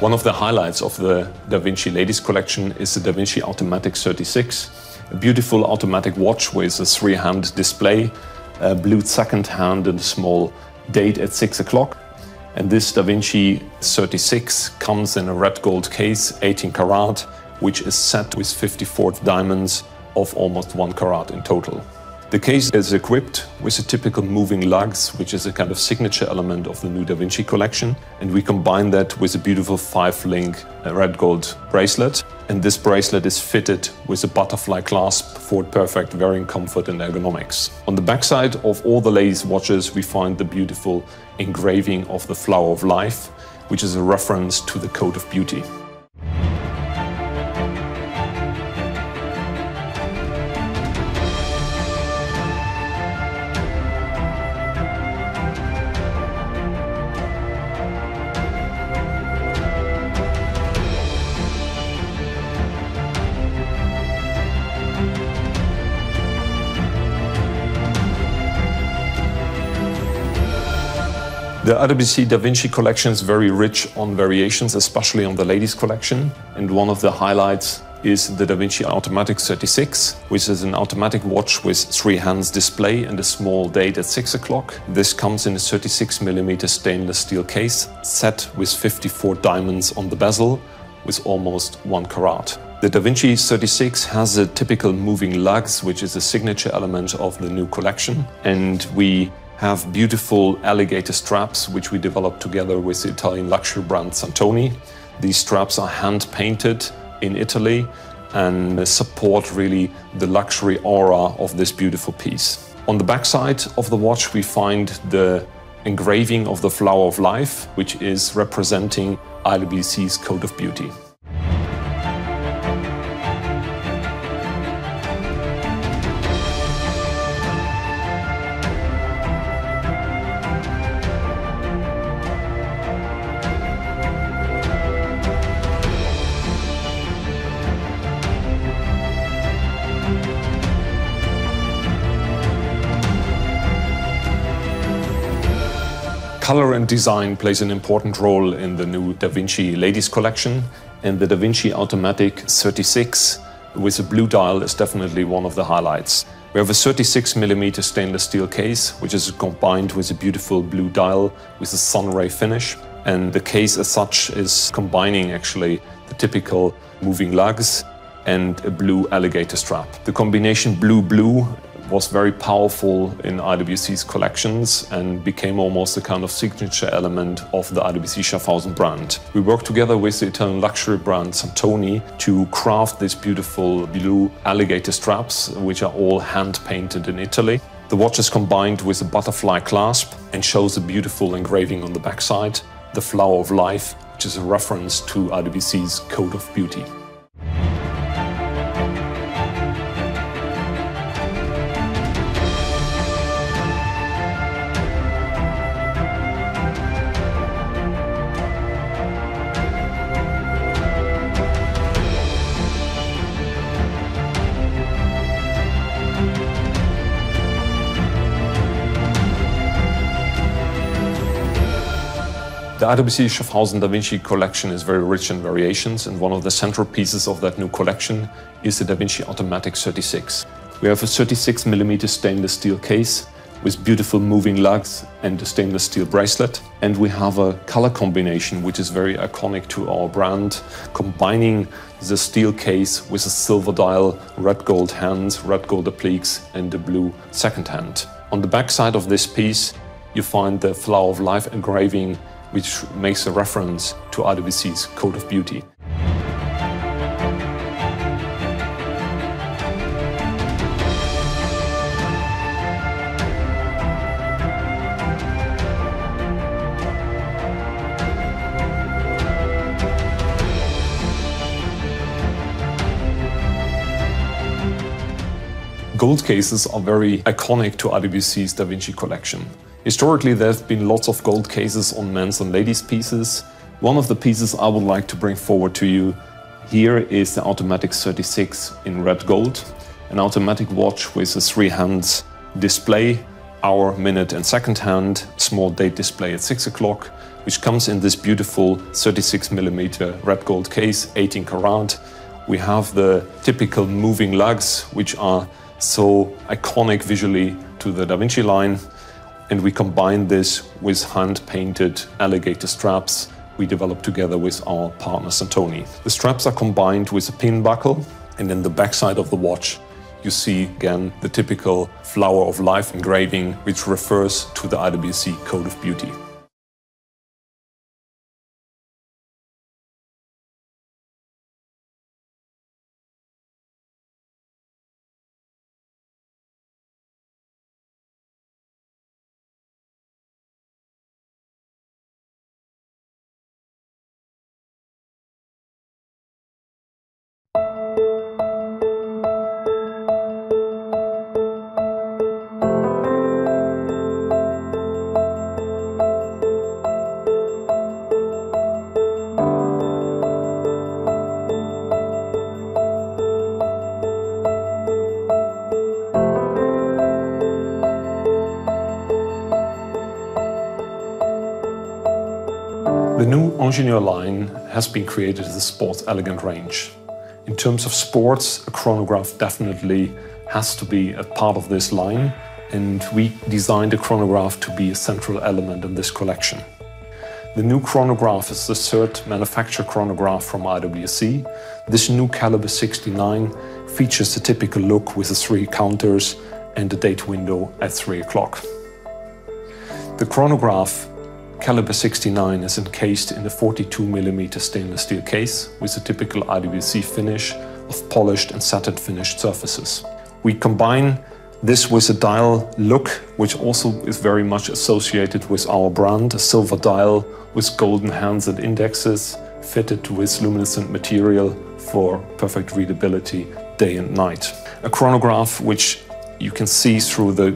One of the highlights of the Da Vinci Ladies collection is the Da Vinci Automatic 36, a beautiful automatic watch with a three-hand display, a blue second hand and a small date at 6 o'clock. And this Da Vinci 36 comes in a red gold case, 18 karat, which is set with 54 diamonds of almost 1 karat in total. The case is equipped with a typical moving lugs, which is a kind of signature element of the new Da Vinci collection. And we combine that with a beautiful five link uh, red gold bracelet. And this bracelet is fitted with a butterfly clasp for perfect varying comfort and ergonomics. On the backside of all the ladies' watches, we find the beautiful engraving of the flower of life, which is a reference to the code of beauty. The IWC Da Vinci collection is very rich on variations, especially on the ladies collection. And one of the highlights is the Da Vinci Automatic 36, which is an automatic watch with three hands display and a small date at 6 o'clock. This comes in a 36mm stainless steel case, set with 54 diamonds on the bezel, with almost 1 carat. The Da Vinci 36 has a typical moving lugs, which is a signature element of the new collection. And we have beautiful alligator straps, which we developed together with the Italian luxury brand Santoni. These straps are hand painted in Italy and support really the luxury aura of this beautiful piece. On the backside of the watch, we find the engraving of the flower of life, which is representing IWC's code of beauty. Color and design plays an important role in the new Da Vinci Ladies collection, and the Da Vinci Automatic 36 with a blue dial is definitely one of the highlights. We have a 36mm stainless steel case, which is combined with a beautiful blue dial with a sunray finish. And the case as such is combining actually the typical moving lugs and a blue alligator strap. The combination blue-blue was very powerful in IWC's collections and became almost a kind of signature element of the IWC Schaffhausen brand. We worked together with the Italian luxury brand Santoni to craft these beautiful blue alligator straps, which are all hand painted in Italy. The watch is combined with a butterfly clasp and shows a beautiful engraving on the backside, the flower of life, which is a reference to IWC's code of beauty. The IWC Schaffhausen Da Vinci collection is very rich in variations, and one of the central pieces of that new collection is the Da Vinci Automatic 36. We have a 36mm stainless steel case with beautiful moving lugs and a stainless steel bracelet. And we have a color combination which is very iconic to our brand, combining the steel case with a silver dial, red gold hands, red gold appliques, and a blue second hand. On the back side of this piece, you find the Flower of Life engraving which makes a reference to IWC's Code of Beauty. Gold cases are very iconic to IWC's Da Vinci collection. Historically, there have been lots of gold cases on men's and ladies' pieces. One of the pieces I would like to bring forward to you here is the Automatic 36 in red gold, an automatic watch with a three hands display hour, minute, and second hand, small date display at 6 o'clock, which comes in this beautiful 36mm red gold case, 18 karat. We have the typical moving lugs, which are so iconic visually to the Da Vinci line. And we combine this with hand painted alligator straps we developed together with our partner Santoni. The straps are combined with a pin buckle, and in the backside of the watch, you see again the typical flower of life engraving, which refers to the IWC Code of Beauty. Ingenieur line has been created as a sports elegant range. In terms of sports, a chronograph definitely has to be a part of this line, and we designed a chronograph to be a central element in this collection. The new chronograph is the third manufacturer chronograph from IWC. This new caliber 69 features the typical look with the three counters and the date window at 3 o'clock. The chronograph Caliber 69 is encased in a 42mm stainless steel case with a typical IWC finish of polished and satin finished surfaces. We combine this with a dial look, which also is very much associated with our brand, a silver dial with golden hands and indexes, fitted with luminescent material for perfect readability day and night. A chronograph which you can see through the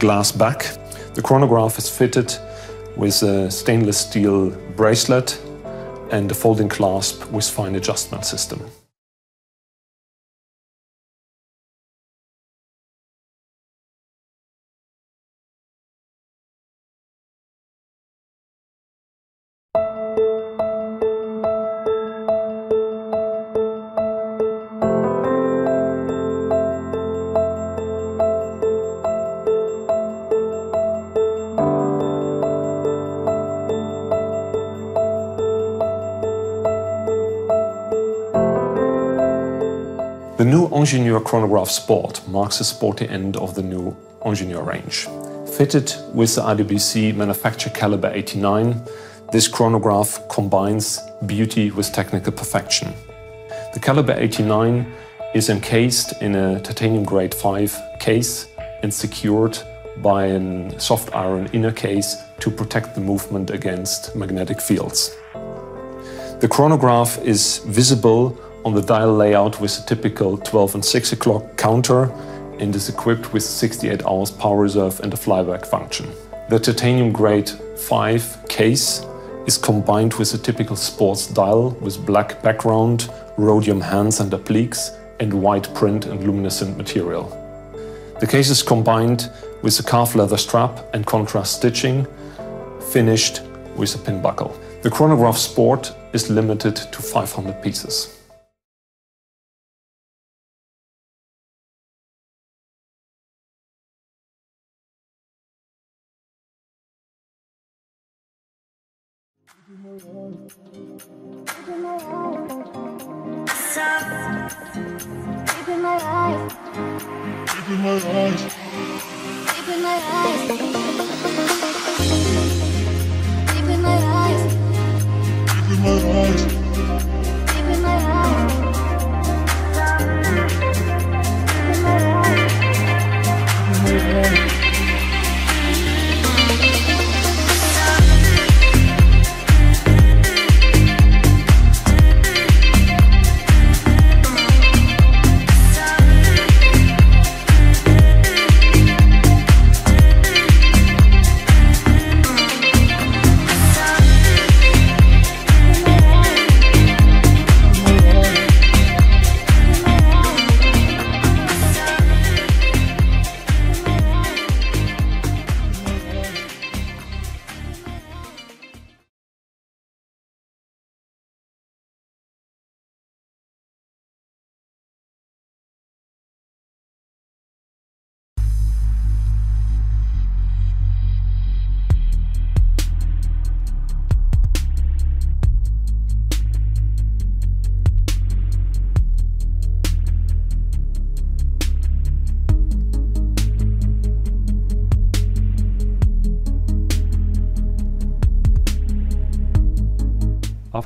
glass back. The chronograph is fitted with a stainless steel bracelet and a folding clasp with fine adjustment system. Ingenieur Chronograph Sport marks the sporty end of the new Ingenieur range. Fitted with the IWC manufacture caliber 89, this chronograph combines beauty with technical perfection. The caliber 89 is encased in a titanium grade 5 case and secured by a soft iron inner case to protect the movement against magnetic fields. The chronograph is visible on the dial layout with a typical 12 and 6 o'clock counter and is equipped with 68 hours power reserve and a flyback function. The titanium grade 5 case is combined with a typical sports dial with black background, rhodium hands and appliques, and white print and luminescent material. The case is combined with a calf leather strap and contrast stitching, finished with a pin buckle. The chronograph Sport is limited to 500 pieces. Eyes, Keeping my eyes,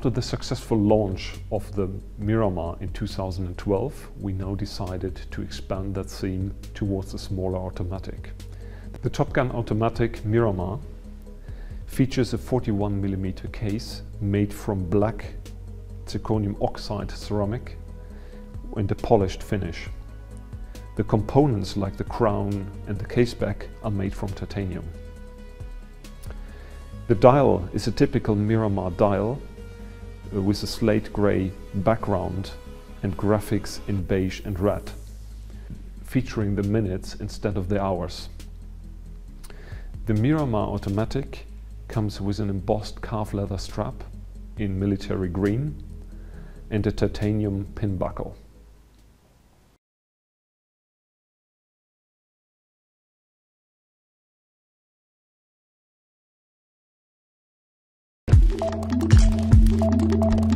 After the successful launch of the Miramar in 2012, we now decided to expand that theme towards a smaller automatic. The Top Gun automatic Miramar features a 41mm case made from black zirconium oxide ceramic and a polished finish. The components like the crown and the case back are made from titanium. The dial is a typical Miramar dial Uh, with a slate grey background and graphics in beige and red, featuring the minutes instead of the hours. The Miramar Automatic comes with an embossed calf leather strap in military green and a titanium pin buckle. Keeping thank you